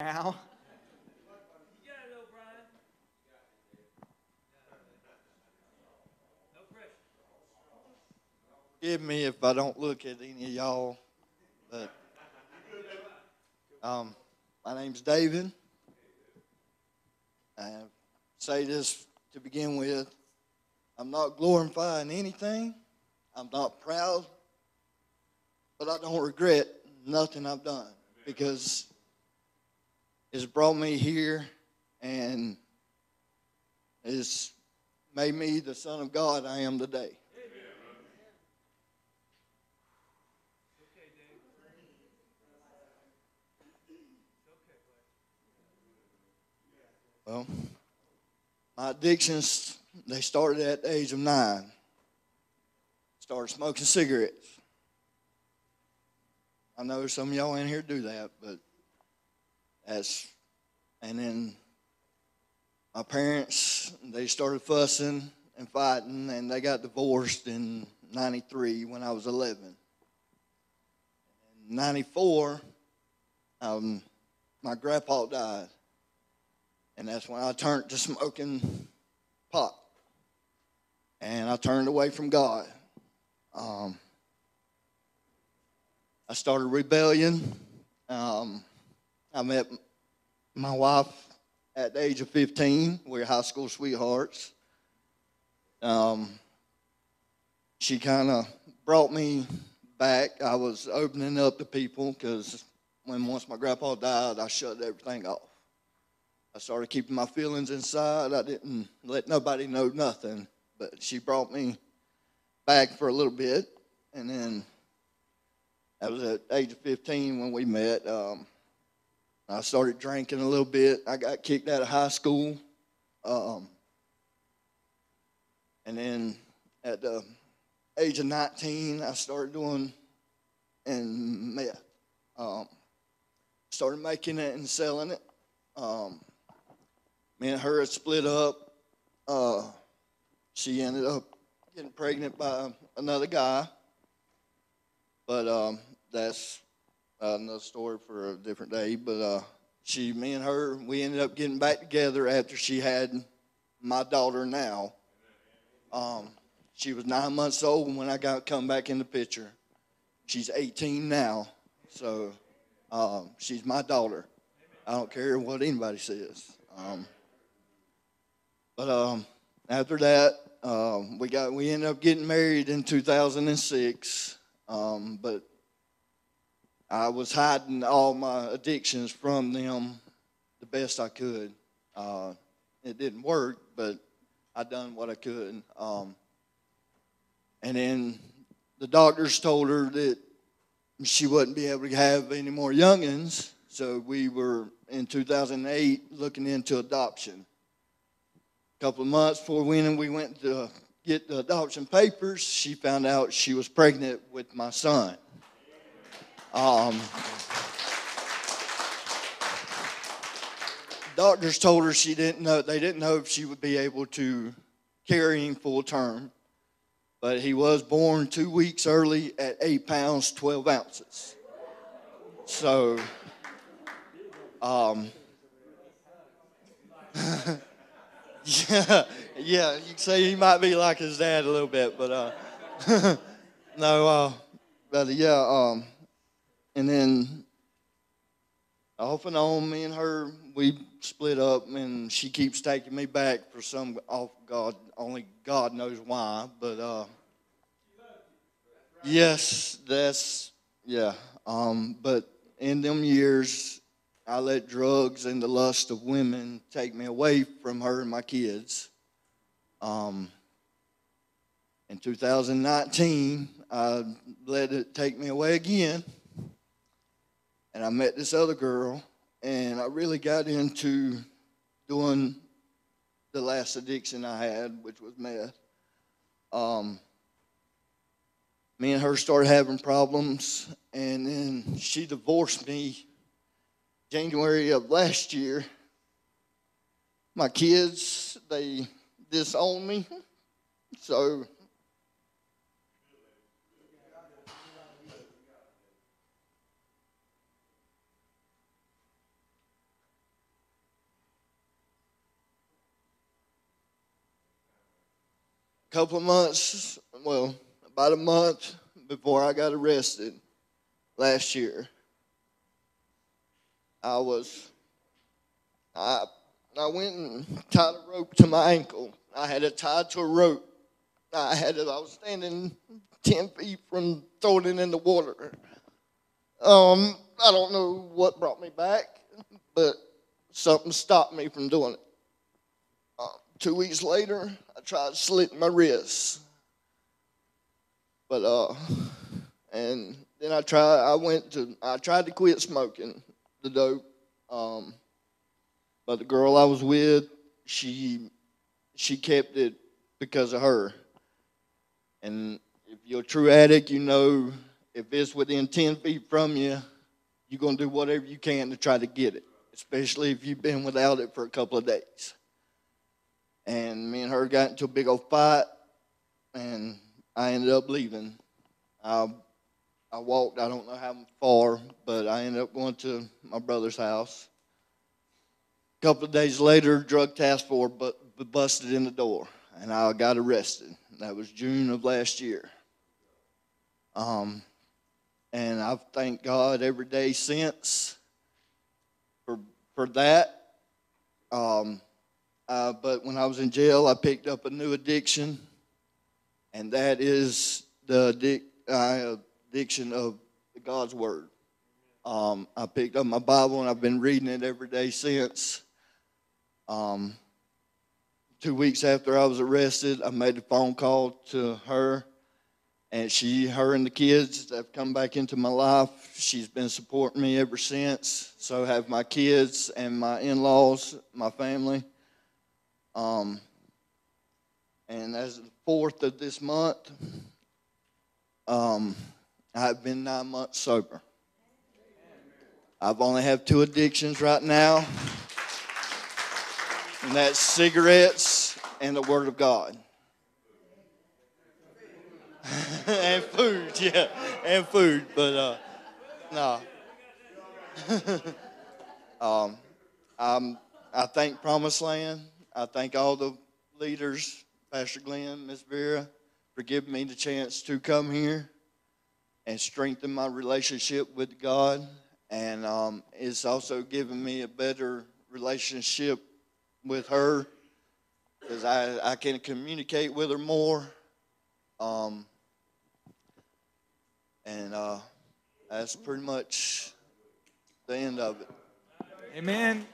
now. Forgive me if I don't look at any of y'all, but um, my name's David. I say this to begin with. I'm not glorifying anything. I'm not proud, but I don't regret nothing I've done because it's brought me here and has made me the son of God I am today. Well, my addictions, they started at the age of nine. Started smoking cigarettes. I know some of y'all in here do that, but that's, and then my parents, they started fussing and fighting, and they got divorced in 93 when I was 11. In 94, um, my grandpa died. And that's when I turned to smoking pot. And I turned away from God. Um, I started rebellion. Um, I met my wife at the age of 15. We were high school sweethearts. Um, she kind of brought me back. I was opening up to people because when once my grandpa died, I shut everything off. I started keeping my feelings inside. I didn't let nobody know nothing. But she brought me back for a little bit, and then that was at age of 15 when we met. Um, I started drinking a little bit. I got kicked out of high school, um, and then at the age of 19, I started doing and meth. Um, started making it and selling it. Um, me and her had split up. Uh, she ended up getting pregnant by another guy. But um, that's another story for a different day. But uh, she, me and her, we ended up getting back together after she had my daughter now. Um, she was nine months old when I got come back in the picture. She's 18 now, so um, she's my daughter. I don't care what anybody says. Um, but um, after that, um, we got we ended up getting married in 2006. Um, but I was hiding all my addictions from them the best I could. Uh, it didn't work, but I done what I could. Um, and then the doctors told her that she wouldn't be able to have any more youngins. So we were in 2008 looking into adoption. A couple of months before when we went to get the adoption papers, she found out she was pregnant with my son. Um, doctors told her she didn't know they didn't know if she would be able to carry him full term. But he was born two weeks early at eight pounds twelve ounces. So um, yeah yeah you say he might be like his dad a little bit but uh, no uh, but yeah um, and then off and on, me and her, we split up, and she keeps taking me back for some off God, only God knows why. But uh, yes, that's yeah. Um, but in them years, I let drugs and the lust of women take me away from her and my kids. Um, in 2019, I let it take me away again and I met this other girl, and I really got into doing the last addiction I had, which was meth. Um, me and her started having problems, and then she divorced me January of last year. My kids, they disowned me, so couple of months, well, about a month before I got arrested last year, I was, I, I went and tied a rope to my ankle. I had it tied to a rope. I had it, I was standing 10 feet from throwing it in the water. Um, I don't know what brought me back, but something stopped me from doing it. Two weeks later, I tried slitting my wrists. But uh, and then I tried. I went to. I tried to quit smoking the dope. Um, but the girl I was with, she she kept it because of her. And if you're a true addict, you know if it's within ten feet from you, you're gonna do whatever you can to try to get it, especially if you've been without it for a couple of days. And me and her got into a big old fight, and I ended up leaving. I, I walked, I don't know how far, but I ended up going to my brother's house. A couple of days later, drug task force bu- bu- busted in the door, and I got arrested. That was June of last year. Um, and I've thanked God every day since for for that. Um, uh, but when I was in jail, I picked up a new addiction, and that is the addic- uh, addiction of God's Word. Um, I picked up my Bible, and I've been reading it every day since. Um, two weeks after I was arrested, I made a phone call to her, and she, her, and the kids have come back into my life. She's been supporting me ever since. So have my kids and my in-laws, my family. Um, and as the fourth of this month, um, I've been nine months sober. I've only have two addictions right now, and that's cigarettes and the Word of God. and food, yeah, and food, but uh, no. um, I'm, I thank Promised Land. I thank all the leaders, Pastor Glenn, Miss Vera, for giving me the chance to come here and strengthen my relationship with God. And um, it's also given me a better relationship with her because I, I can communicate with her more. Um, and uh, that's pretty much the end of it. Amen.